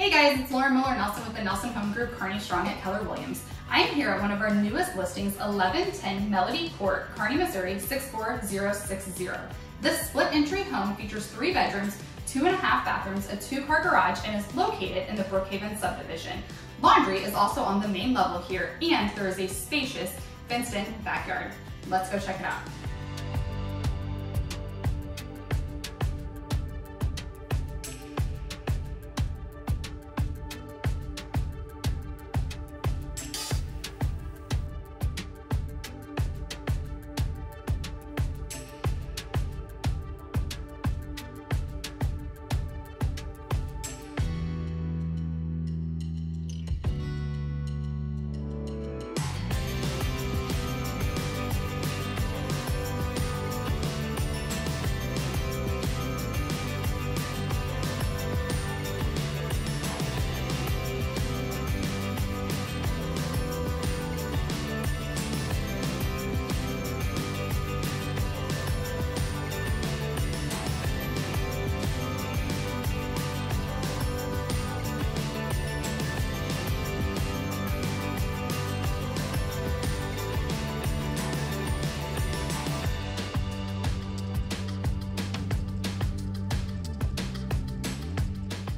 Hey guys, it's Lauren Miller Nelson with the Nelson Home Group Kearney Strong at Keller Williams. I am here at one of our newest listings, 1110 Melody Court, Kearney, Missouri 64060. This split entry home features three bedrooms, two and a half bathrooms, a two car garage, and is located in the Brookhaven subdivision. Laundry is also on the main level here, and there is a spacious fenced in backyard. Let's go check it out.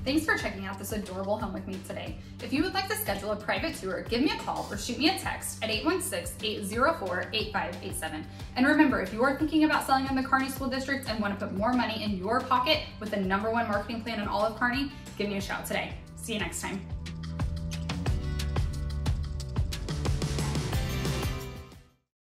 Thanks for checking out this adorable home with me today. If you would like to schedule a private tour, give me a call or shoot me a text at 816-804-8587. And remember, if you are thinking about selling in the Kearney School District and want to put more money in your pocket with the number one marketing plan in all of Kearney, give me a shout today. See you next time.